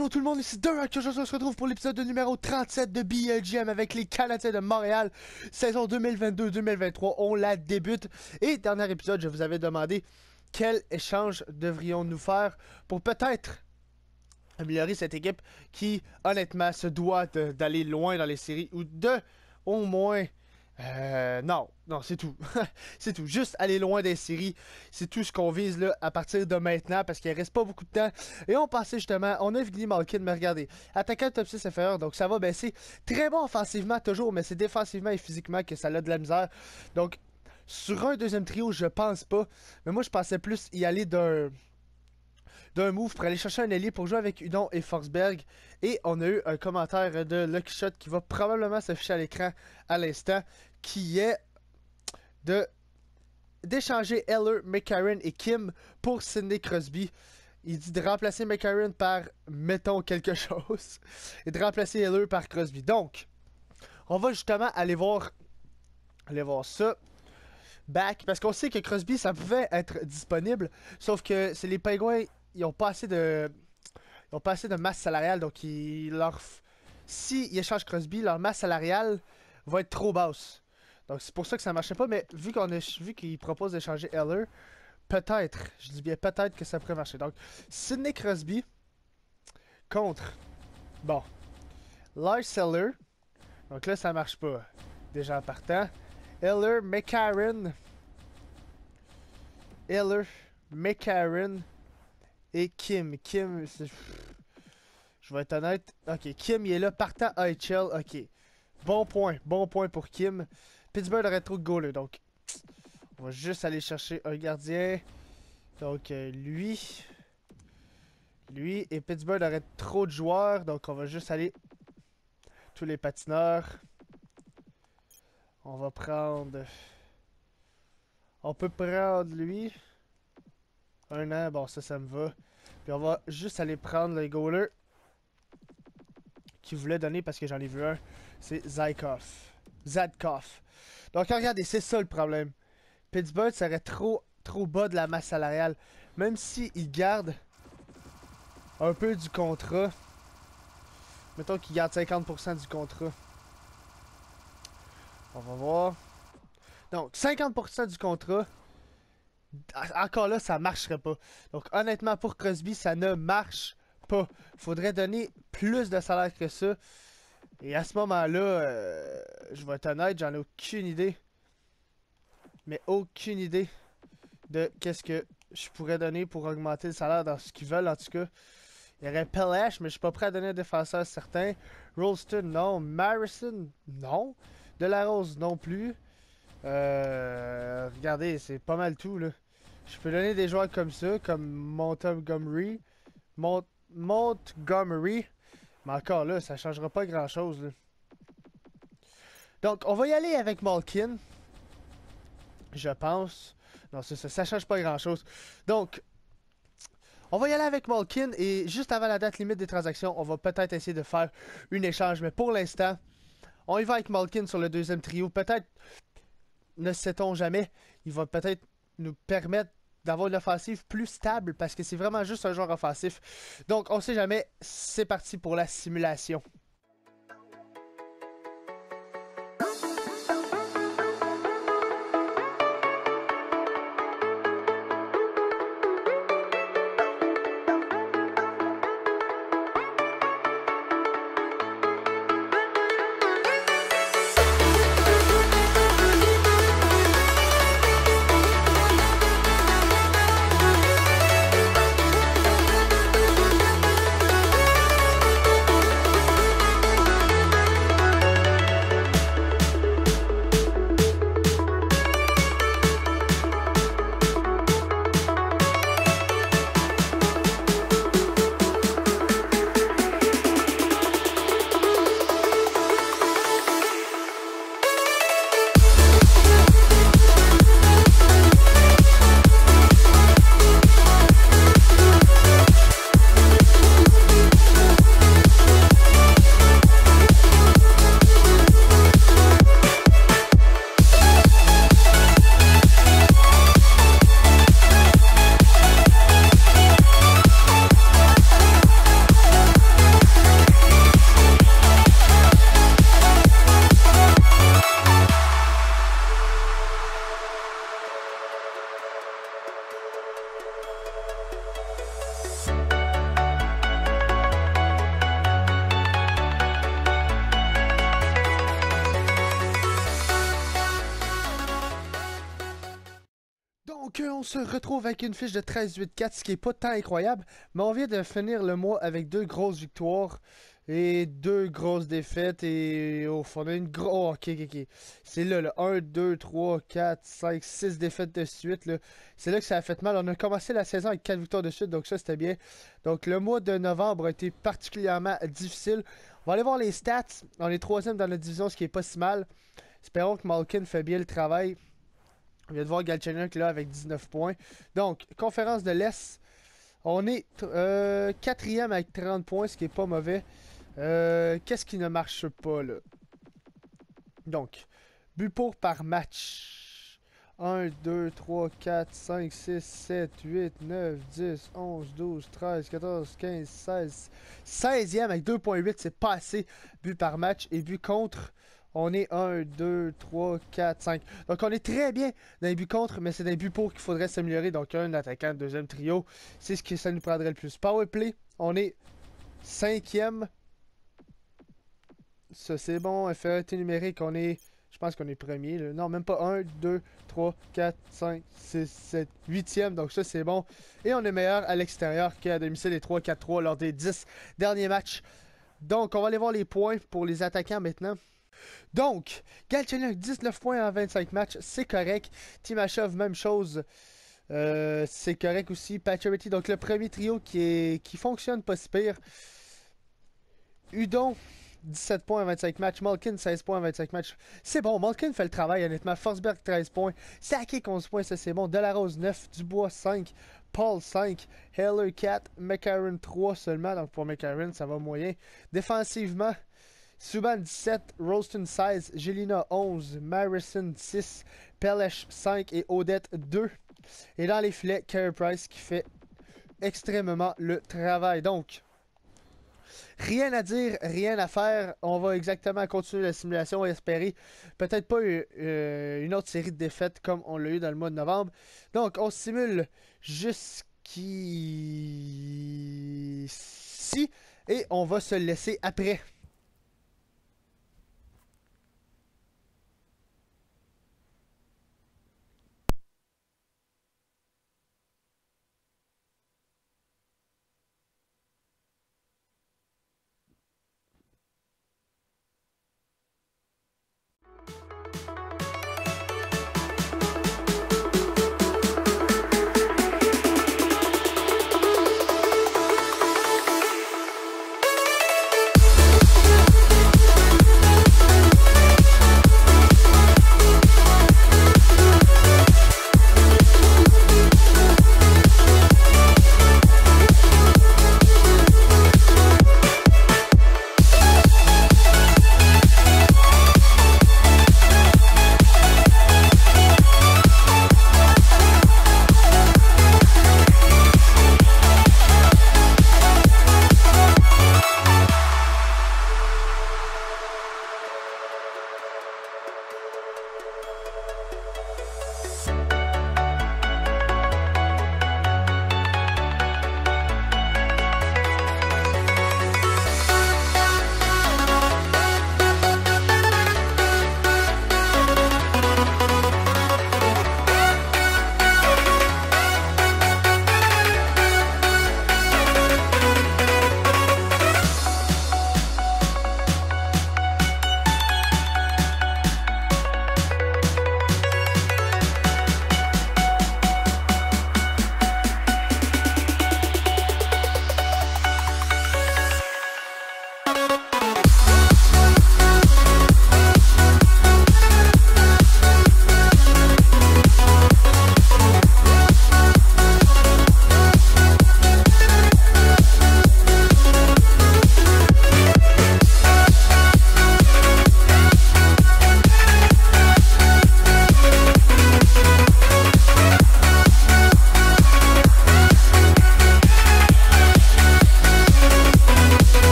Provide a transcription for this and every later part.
Bonjour tout le monde, ici Derek, on se retrouve pour l'épisode numéro 37 de BLGM avec les Canadiens de Montréal, saison 2022-2023, on la débute. Et dernier épisode, je vous avais demandé quel échange devrions-nous faire pour peut-être améliorer cette équipe qui, honnêtement, se doit d'aller loin dans les séries ou de, au moins, euh, non, non, c'est tout. c'est tout. Juste aller loin des séries. C'est tout ce qu'on vise là à partir de maintenant parce qu'il reste pas beaucoup de temps. Et on passait justement, on a Vinny Malkin, mais regardez, attaquant top 6 FR, donc ça va baisser. Très bon offensivement toujours, mais c'est défensivement et physiquement que ça a de la misère. Donc, sur un deuxième trio, je pense pas. Mais moi, je pensais plus y aller d'un d'un move pour aller chercher un allié pour jouer avec Udon et Forsberg. Et on a eu un commentaire de Lucky Shot qui va probablement s'afficher à l'écran à l'instant, qui est de d'échanger Eller, McCarron et Kim pour Sidney Crosby. Il dit de remplacer McCarron par mettons quelque chose et de remplacer Eller par Crosby. Donc, on va justement aller voir aller voir ça. Back, parce qu'on sait que Crosby, ça pouvait être disponible, sauf que c'est les Penguins, ils ont pas assez de ils ont pas assez de masse salariale, donc ils leur si ils échangent Crosby, leur masse salariale va être trop basse. Donc c'est pour ça que ça marchait pas, mais vu qu'on a vu qu'il propose d'échanger Eller, peut-être, je dis bien peut-être que ça pourrait marcher. Donc Sidney Crosby contre bon Lars Eller. Donc là ça marche pas. Déjà en partant. Eller, McCarron. Eller, McCarron et Kim. Kim, je vais être honnête. Ok, Kim il est là partant HL. Ok. Bon point, bon point pour Kim. Pittsburgh aurait trop de goalers, donc on va juste aller chercher un gardien. Donc euh, lui, lui et Pittsburgh aurait trop de joueurs, donc on va juste aller tous les patineurs. On va prendre, on peut prendre lui. Un an, bon ça, ça me va. Puis on va juste aller prendre les goalers qui voulait donner parce que j'en ai vu un. C'est Zykov. Zadkov. Donc regardez, c'est ça le problème. Pittsburgh serait trop, trop bas de la masse salariale. Même s'ils il gardent un peu du contrat. Mettons qu'ils gardent 50% du contrat. On va voir. Donc, 50% du contrat. Encore là, ça marcherait pas. Donc, honnêtement, pour Crosby, ça ne marche pas. Faudrait donner plus de salaire que ça. Et à ce moment-là, euh, je vais être honnête, j'en ai aucune idée. Mais aucune idée de qu'est-ce que je pourrais donner pour augmenter le salaire dans ce qu'ils veulent, en tout cas. Il y aurait Pelash, mais je suis pas prêt à donner un défenseur certain. Rolston, non. Marison, non. De la Rose, non plus. Euh, regardez, c'est pas mal tout, là. Je peux donner des joueurs comme ça, comme Montgomery. Mont Montgomery. Mais encore là, ça changera pas grand chose. Donc, on va y aller avec Malkin. Je pense. Non, ça, ça change pas grand chose. Donc, on va y aller avec Malkin et juste avant la date limite des transactions, on va peut-être essayer de faire une échange. Mais pour l'instant, on y va avec Malkin sur le deuxième trio. Peut-être, ne sait-on jamais, il va peut-être nous permettre d'avoir une offensive plus stable parce que c'est vraiment juste un joueur offensif. Donc, on sait jamais, c'est parti pour la simulation. Donc, on se retrouve avec une fiche de 13-8-4, ce qui est pas tant incroyable, mais on vient de finir le mois avec deux grosses victoires et deux grosses défaites. Et au fond, on a une grosse. Oh, ok, ok, ok. C'est là, le 1, 2, 3, 4, 5, 6 défaites de suite. C'est là que ça a fait mal. On a commencé la saison avec 4 victoires de suite, donc ça c'était bien. Donc le mois de novembre a été particulièrement difficile. On va aller voir les stats. On est troisième dans la division, ce qui est pas si mal. Espérons que Malkin fait bien le travail. On vient de voir Galchenyuk là avec 19 points. Donc, conférence de l'Est. On est euh, quatrième avec 30 points, ce qui est pas mauvais. Euh, qu'est-ce qui ne marche pas là? Donc, but pour par match. 1, 2, 3, 4, 5, 6, 7, 8, 9, 10, 11, 12, 13, 14, 15, 16. 16e avec 2.8, c'est pas assez. But par match et but contre. On est 1, 2, 3, 4, 5. Donc on est très bien dans les buts contre, mais c'est des buts pour qu'il faudrait s'améliorer. Donc un attaquant, deuxième trio, c'est ce que ça nous prendrait le plus. Power play, on est cinquième. Ça c'est bon. Infériorité numérique, on est. Je pense qu'on est premier. Non, même pas 1, 2, 3, 4, 5, 6, 7, 8e. Donc ça c'est bon. Et on est meilleur à l'extérieur qu'à domicile les 3-4-3 lors des 10 derniers matchs. Donc on va aller voir les points pour les attaquants maintenant. Donc, Galchenyuk, 19 points en 25 matchs, c'est correct. Timashov, même chose. Euh, c'est correct aussi. Pacioretty, donc le premier trio qui, fonctionne pas si pire. Udon, 17 points en 25 matchs. Malkin, 16 points en 25 matchs. C'est bon, Malkin fait le travail, honnêtement. Forsberg, 13 points. Sakic, 11 points, ça c'est bon. Delarose, 9. Dubois, 5. Paul, 5. Heller, 4. McCarron, 3 seulement. Donc pour McCarron, ça va moyen. Défensivement, Subban 17, Ralston 16, Jelina 11, Marison 6, Pelech 5 et Odette 2. Et dans les filets, Carey Price qui fait extrêmement le travail. Donc, rien à dire, rien à faire. On va exactement continuer la simulation et espérer peut-être pas euh, une autre série de défaites comme on l'a eu dans le mois de novembre. Donc, on simule jusqu'ici et on va se laisser après.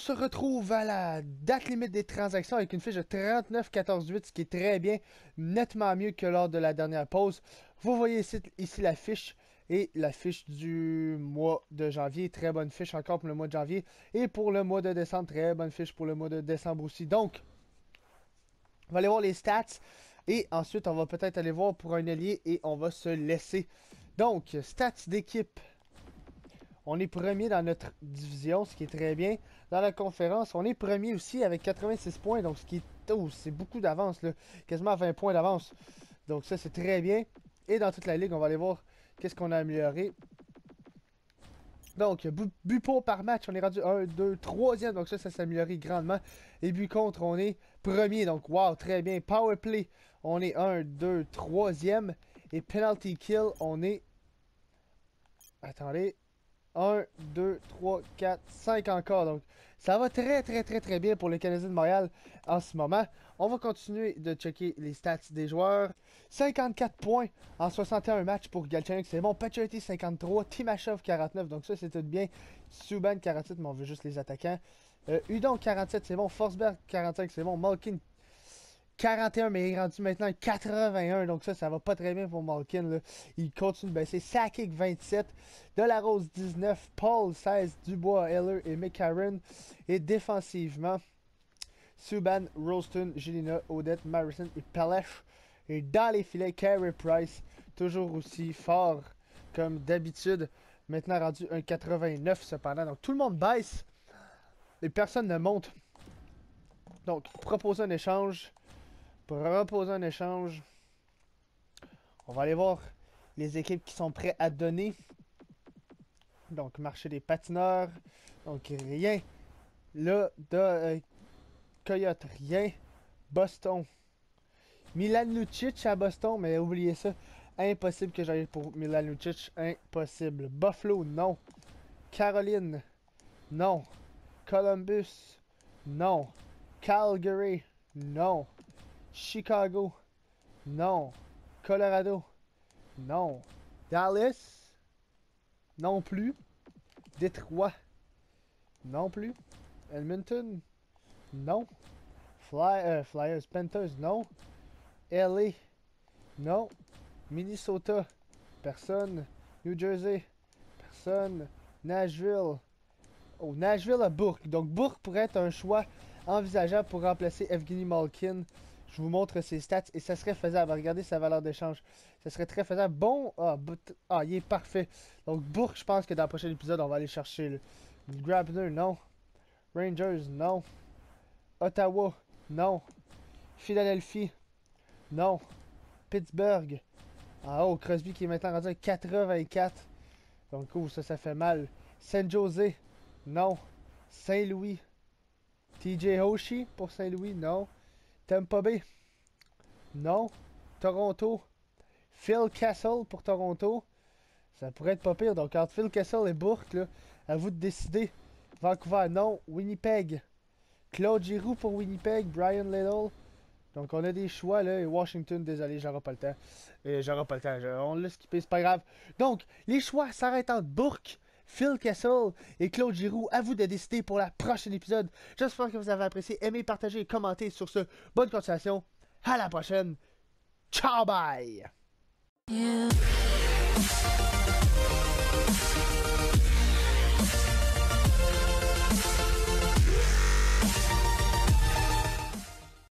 Se retrouve à la date limite des transactions avec une fiche de 39-14-8, ce qui est très bien, nettement mieux que lors de la dernière pause. Vous voyez ici, ici la fiche et la fiche du mois de janvier. Très bonne fiche encore pour le mois de janvier. Et pour le mois de décembre, très bonne fiche pour le mois de décembre aussi. Donc, on va aller voir les stats. Et ensuite, on va peut-être aller voir pour un allié et on va se laisser. Donc, stats d'équipe. On est premier dans notre division, ce qui est très bien. Dans la conférence, on est premier aussi avec 86 points. Donc, ce qui est... Oh, c'est beaucoup d'avance, là. Quasiment 20 points d'avance. Donc, ça, c'est très bien. Et dans toute la ligue, on va aller voir qu'est-ce qu'on a amélioré. Donc, but pour par match, on est rendu 1, 2, 3e. Donc ça, ça s'est amélioré grandement. Et but contre, on est premier. Donc, wow, très bien. Power play, on est 1, 2, 3e. Et penalty kill, on est... Attendez. 1, 2, 3, 4, 5 encore. Donc, ça va très, très, très, très bien pour les Canadiens de Montréal en ce moment. On va continuer de checker les stats des joueurs. 54 points en 61 matchs pour Galchenyuk, c'est bon. Pacioretty 53, Timashov 49, donc ça c'est tout bien. Subban 47, mais on veut juste les attaquants. Euh, Udon 47, c'est bon. Forsberg 45, c'est bon. Malkin 41, mais il est rendu maintenant 81. Donc ça, ça va pas très bien pour Malkin. Il continue de baisser. Sakic 27. Delarose 19. Paul 16. Dubois, Heller et McCarron. Et défensivement, Subban, Ralston, Jelina, Odette, Marison et Pelech. Et dans les filets, Carey Price, toujours aussi fort comme d'habitude. Maintenant rendu 1,89 cependant. Donc tout le monde baisse. Et personne ne monte. Donc, proposer un échange. Proposer un échange. On va aller voir les équipes qui sont prêtes à donner. Donc, marché des patineurs. Donc, rien. Là, de, euh, Coyote, rien. Boston. Milan Lucic à Boston, mais oubliez ça. Impossible que j'aille pour Milan Lucic. Impossible. Buffalo, non. Caroline, non. Columbus, non. Calgary, non. Chicago, non. Colorado, non. Dallas, non plus. Détroit, non plus. Edmonton, non. Fly, euh, Flyers, Panthers, non. LA, non. Minnesota, personne. New Jersey, personne. Nashville, oh, Nashville à Bourque. Donc Bourque pourrait être un choix envisageable pour remplacer Evgeny Malkin. Je vous montre ses stats et ça serait faisable. Regardez sa valeur d'échange. Ça serait très faisable. Bon, ah, ah, il est parfait. Donc Bourque, je pense que dans le prochain épisode, on va aller chercher le Grabner, non. Rangers, non. Ottawa, non. Philadelphie, non. Pittsburgh, ah oh, Crosby qui est maintenant rendu à 84. Donc, oh, ça, ça fait mal. San Jose, non. Saint-Louis, TJ Hoshi pour Saint-Louis, non. Tampa Bay, non. Toronto, Phil Castle pour Toronto? Ça pourrait être pas pire. Donc, entre Phil Castle et Bourque, là, à vous de décider. Vancouver, non. Winnipeg, Claude Giroux pour Winnipeg, Brian Little. Donc on a des choix là. Et Washington, désolé, j'aurai pas le temps. Et j'aurai pas le temps. On l'a skippé, c'est pas grave. Donc, les choix s'arrêtent entre Bourque, Phil Kessel et Claude Giroux. À vous de décider pour la prochaine épisode. J'espère que vous avez apprécié. Aimez, partagez et commentez sur ce. Bonne continuation. À la prochaine. Ciao, bye!